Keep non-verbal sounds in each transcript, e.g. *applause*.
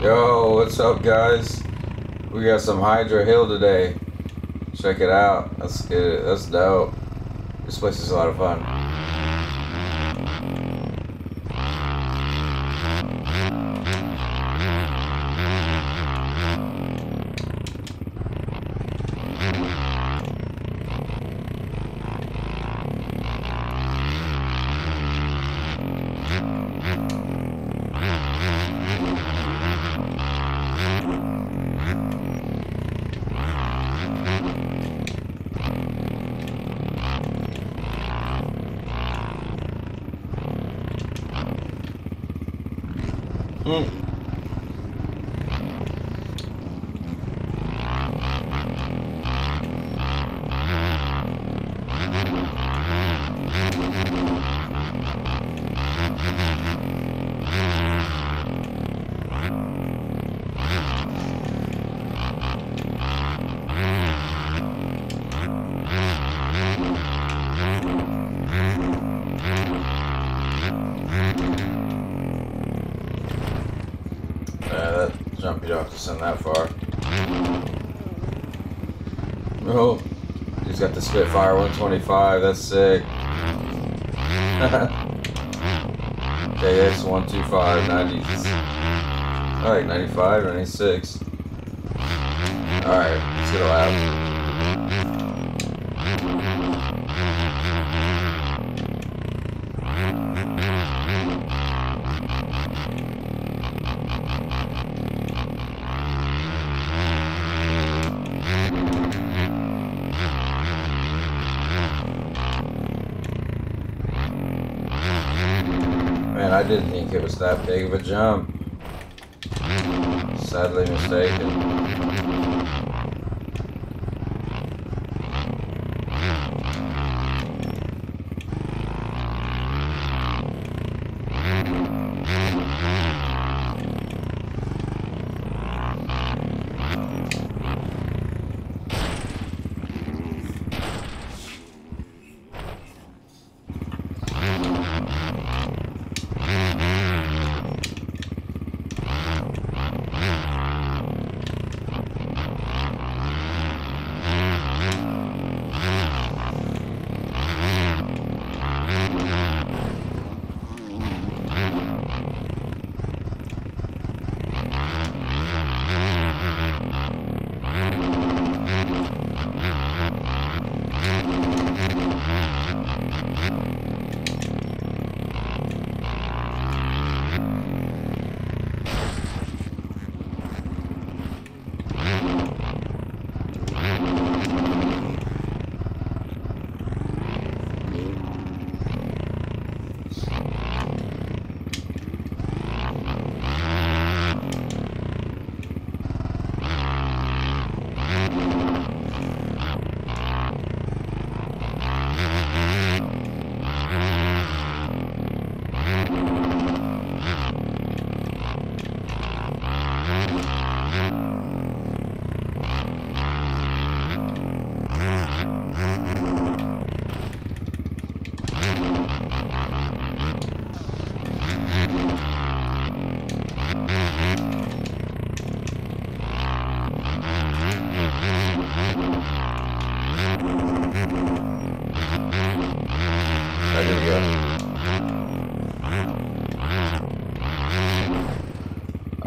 Yo, what's up, guys? We got some Hydra Hill today. Check it out. Get it. That's dope. This place is a lot of fun. Send that far. Oh, he's got the Spitfire 125. That's sick. *laughs* KX 125, 90. I like 95, 96. Alright, let's get a lap. Think it was that big of a jump. Sadly mistaken.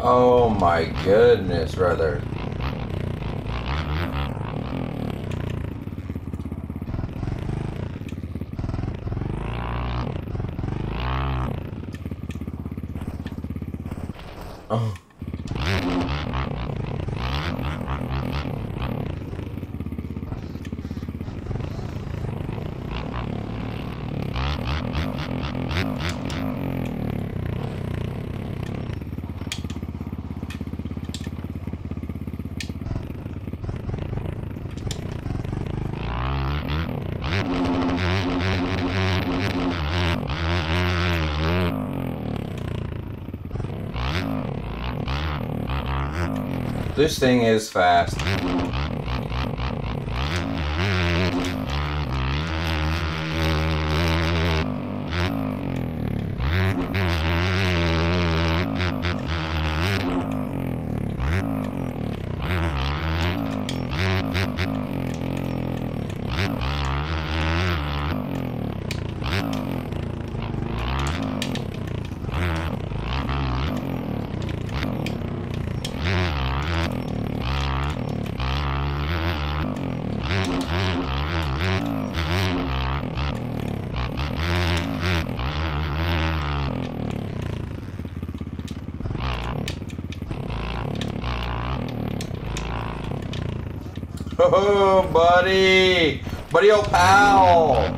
Oh my goodness, brother. Oh. This thing is fast. Oh, *laughs* buddy! Buddy, oh, pal!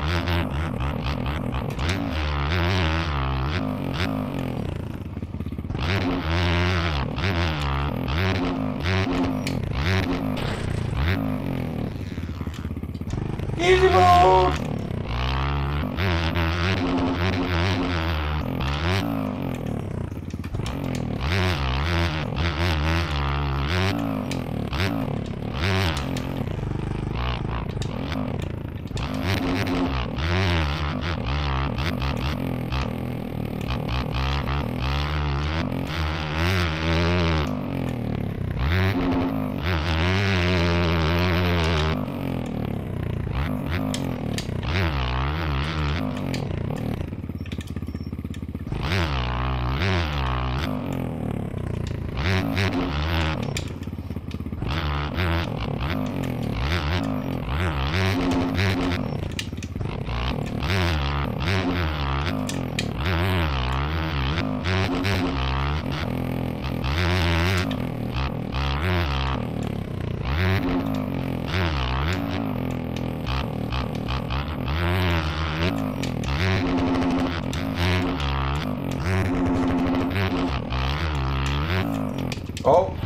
Oh,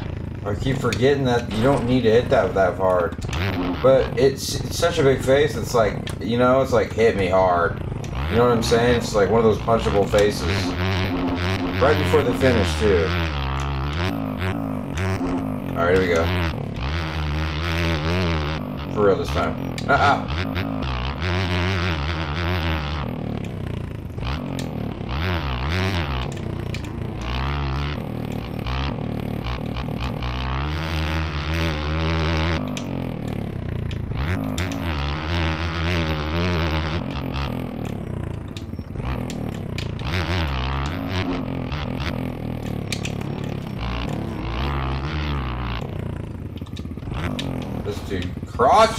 I keep forgetting that you don't need to hit that that hard. But it's, it's such a big face. It's like you know, it's like hit me hard. You know what I'm saying? It's like one of those punchable faces. Right before the finish too. All right, here we go. For real this time. This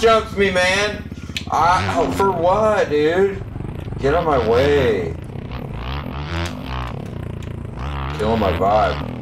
jumps me, man. I, oh, for what, dude? Get on my way. Killing my vibe.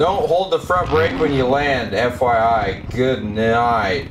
Don't hold the front brake when you land, FYI. Good night.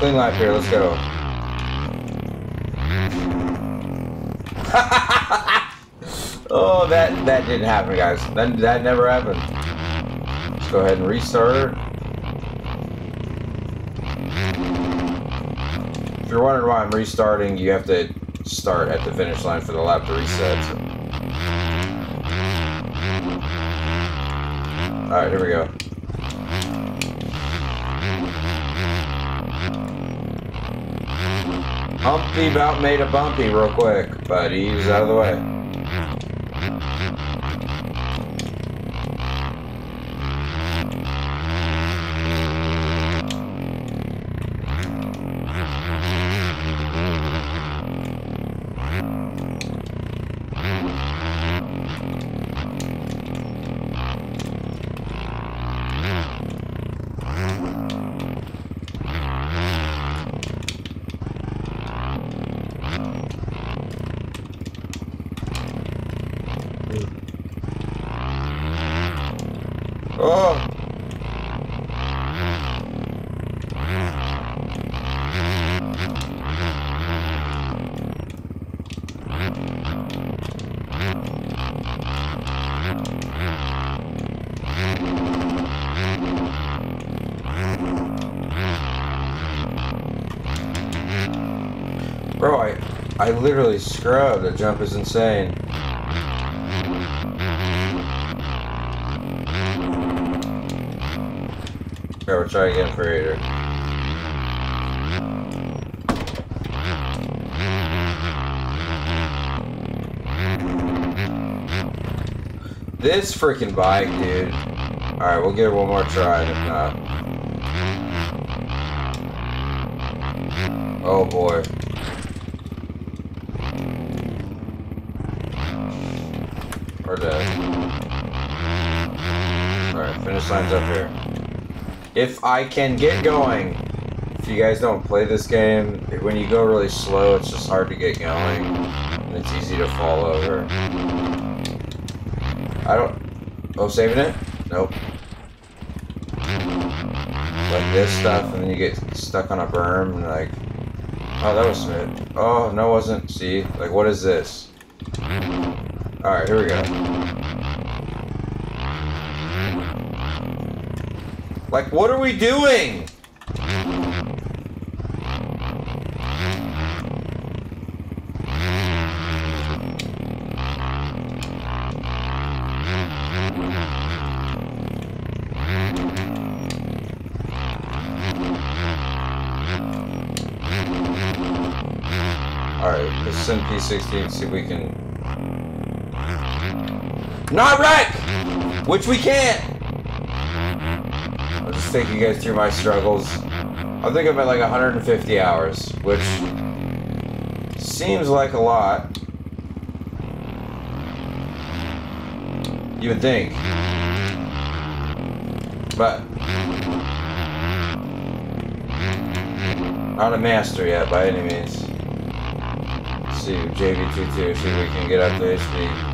Clean lap here, let's go. *laughs* oh, that that didn't happen, guys. That, that never happened. Let's go ahead and restart. If you're wondering why I'm restarting, you have to start at the finish line for the lap to reset. So. Alright, here we go. Humpty about made a bumpy real quick, but he's out of the way. Oh! Bro, I, I literally scrubbed. The jump is insane. Try again for Raider. This freaking bike, dude. Alright, we'll give it one more try, if not. Oh boy. We're dead. Alright, finish line's up here. If I can get going. If you guys don't play this game, when you go really slow, it's just hard to get going. And it's easy to fall over. I don't... Oh, saving it? Nope. Like this stuff, and then you get stuck on a berm, and like... Oh, that was smooth. Oh, no, it wasn't. See? Like, what is this? Alright, here we go. Like, what are we doing? Alright, let's send P16 see if we can... Not wreck! Which we can't! Just take you guys through my struggles. I think I'm at like 150 hours, which seems like a lot. You would think. But not a master yet by any means. Let's see, JV22, see if we can get up to HP.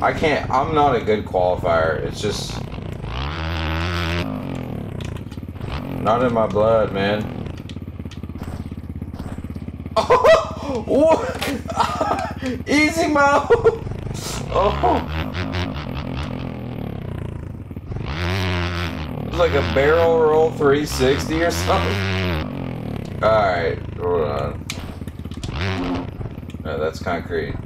I can't, I'm not a good qualifier. It's just not in my blood, man. Oh, *laughs* what? *laughs* Easy mode. *laughs* Oh. It's like a barrel roll 360 or something. Alright, hold on. That's concrete.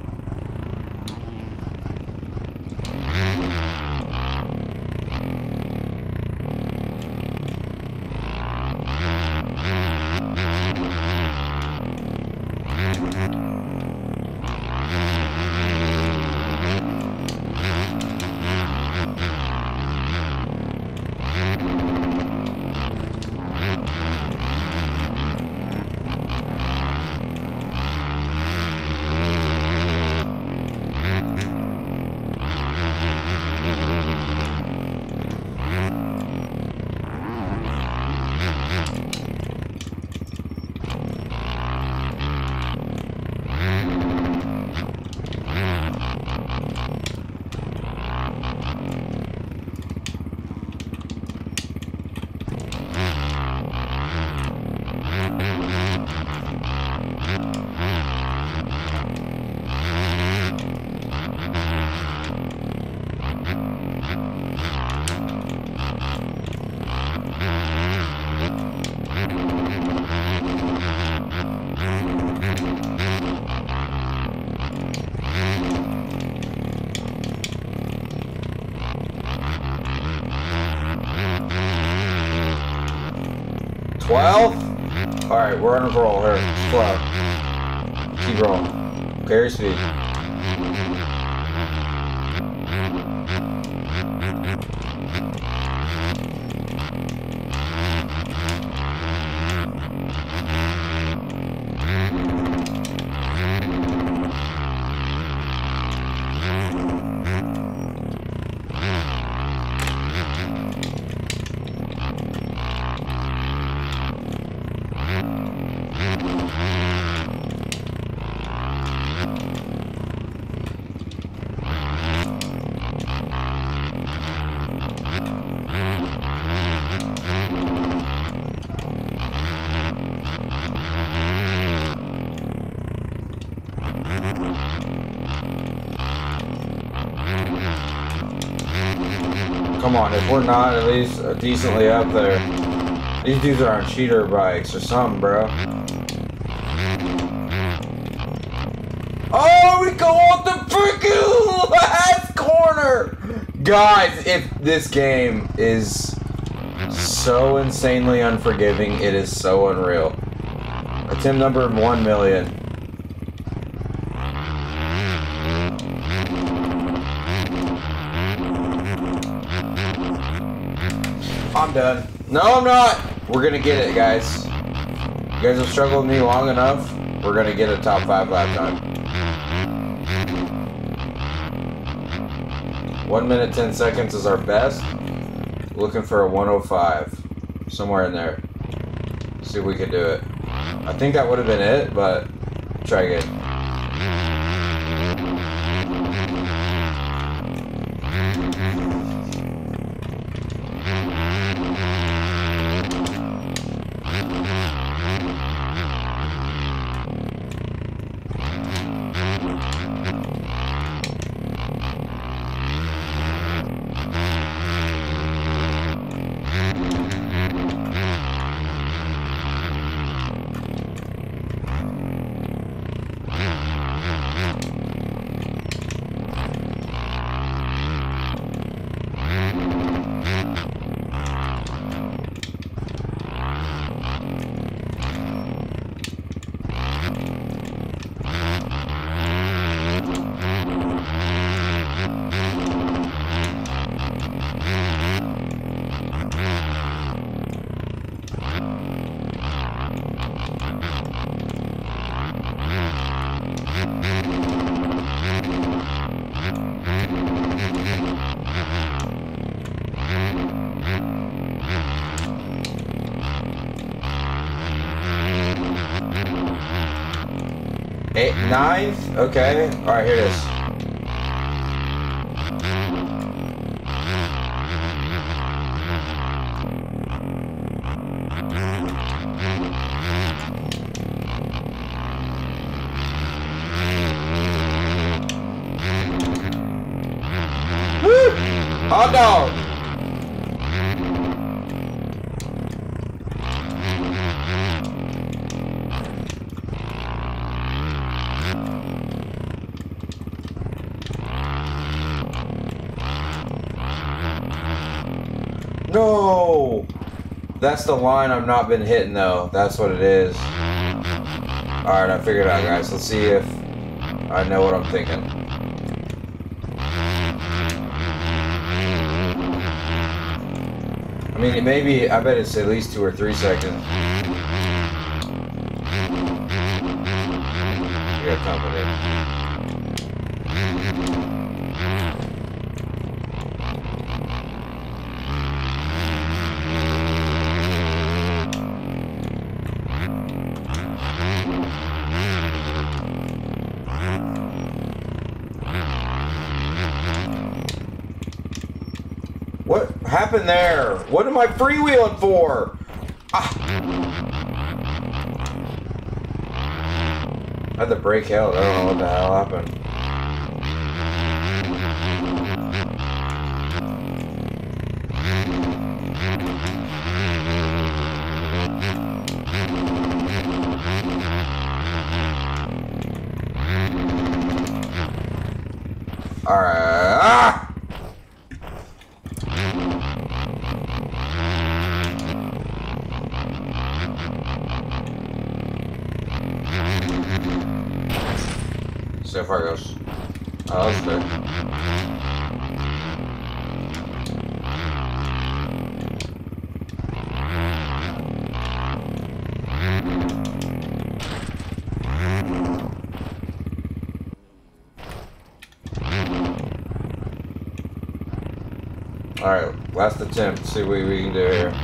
Twelve? Alright, we're on a roll here. Twelve. Keep rolling. Carry speed. Come on, if we're not at least decently up there, these dudes are on cheater bikes or something, bro. Oh, we go on the freaking *laughs* last corner! Guys, if this game is so insanely unforgiving, it is so unreal. Attempt number 1 million. Done. No, I'm not! We're gonna get it, guys. You guys have struggled with me long enough. We're gonna get a top 5 lap time. 1 minute 10 seconds is our best. Looking for a 105. Somewhere in there. See if we can do it. I think that would have been it, but try again. Eight, ninth? Okay. Alright, here it is. That's the line I've not been hitting though. That's what it is. Alright, I figured out guys. Let's see if I know what I'm thinking. I mean, maybe, I bet it's at least two or three seconds. You got company. Happened there? What am I freewheeling for? Ah. I had to brake out. I don't know what the hell happened. So far goes. Oh, that's good. Alright, last attempt. See what we can do here.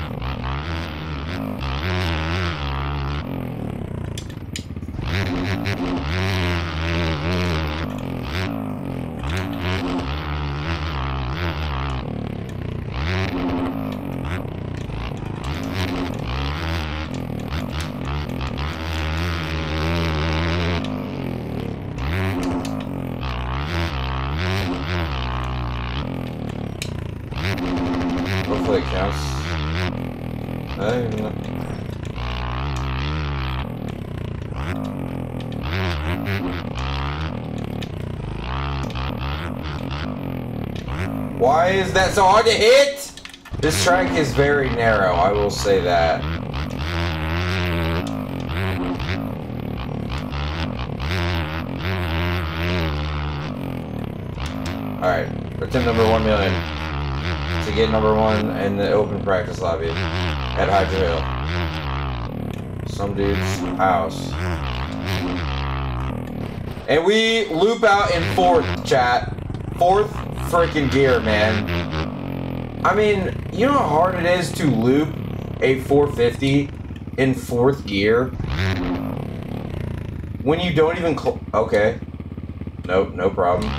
Why is that so hard to hit? This track is very narrow, I will say that. Alright, attempt number one million. Get number one in the open practice lobby at Hydra Hill. Some dude's house. And we loop out in fourth, chat. Fourth freaking gear, man. I mean, you know how hard it is to loop a 450 in fourth gear? When you don't even Okay. Nope, no problem.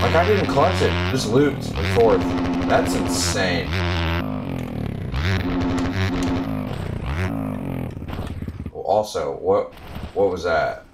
Like, I didn't clutch it. Just looped in fourth. That's insane. Also, what what was that?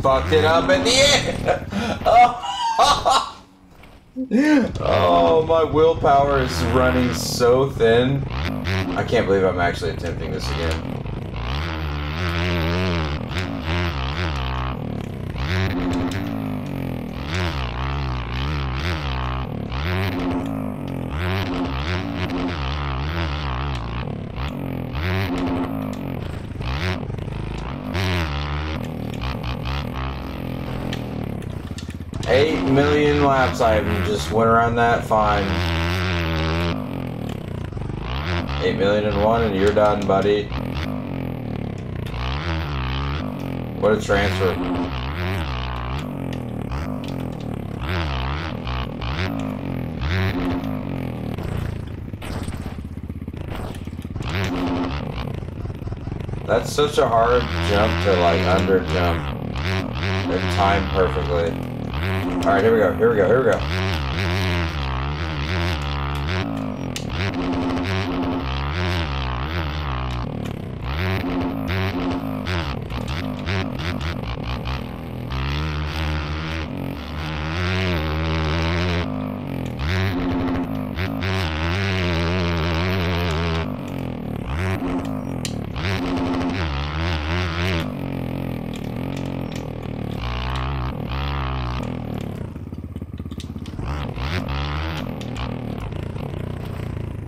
Fucked it up at the end. Oh. *laughs* oh, my willpower is running so thin. I can't believe I'm actually attempting this again. Million laps I just went around that fine. 8 million and one and you're done, buddy. What a transfer. That's such a hard jump to like under jump and time perfectly. Alright, here we go, here we go, here we go.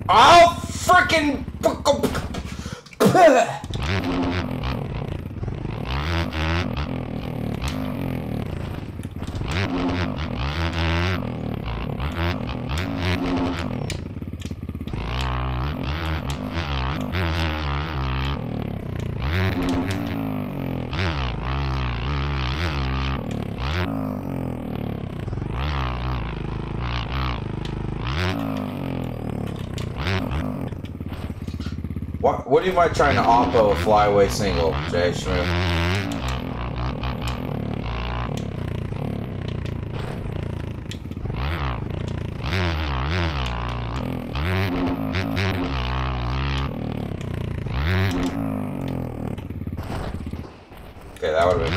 What, what you mind trying to oppo a flyaway single, Jay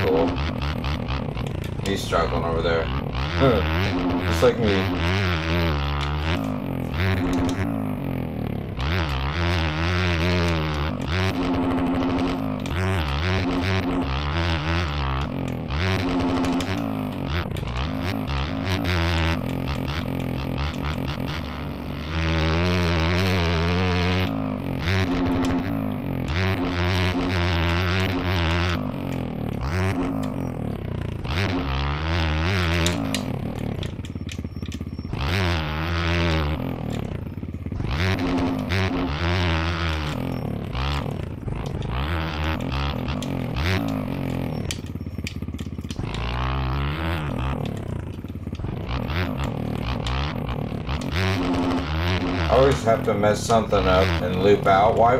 cool. He's struggling over there. Just like me. Have to mess something up and loop out. Why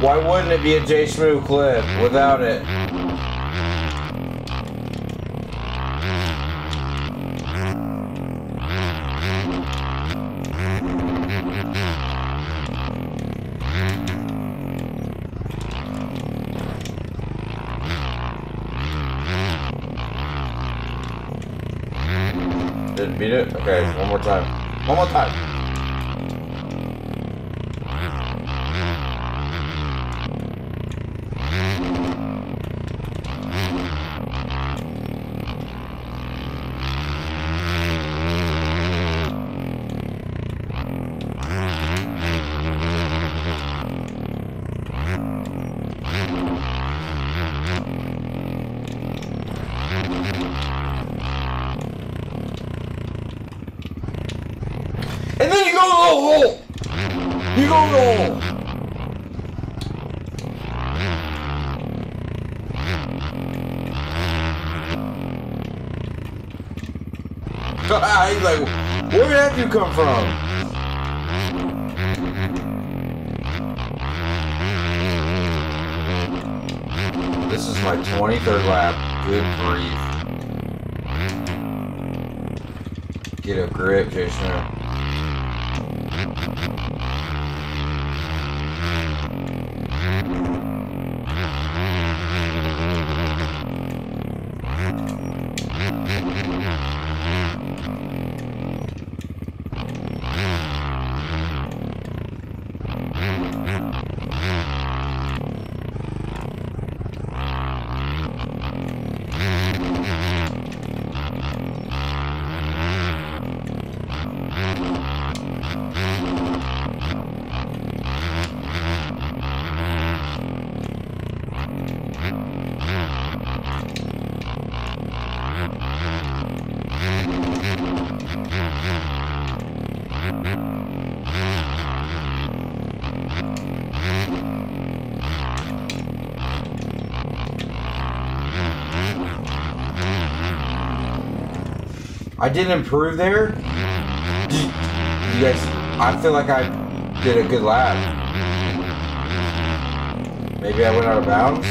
why wouldn't it be a Jay Shmoo clip without it? Didn't beat it? Okay, one more time. One more time. *laughs* He's like, where did that come from? This is my 23rd lap. Good grief. Get a grip, Jason. I did improve there. You guys, I feel like I did a good lap. Maybe I went out of bounds.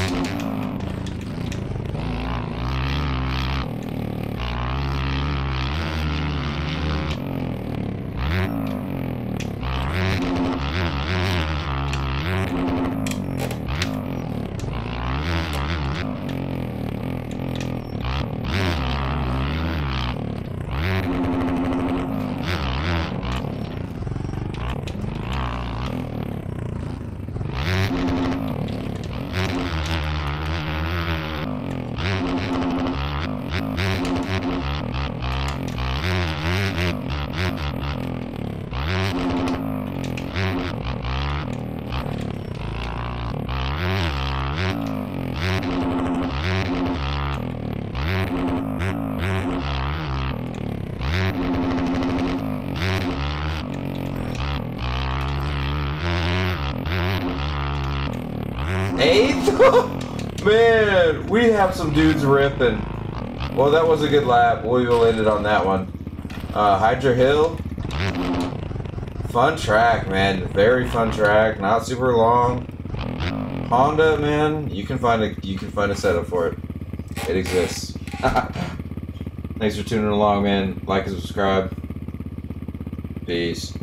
Man, we have some dudes ripping. Well, that was a good lap. We will end it on that one. Uh, Hydra Hill. Fun track, man. Very fun track. Not super long. Honda, man, you can find a you can find a setup for it. It exists. *laughs* Thanks for tuning along, man. Like and subscribe. Peace.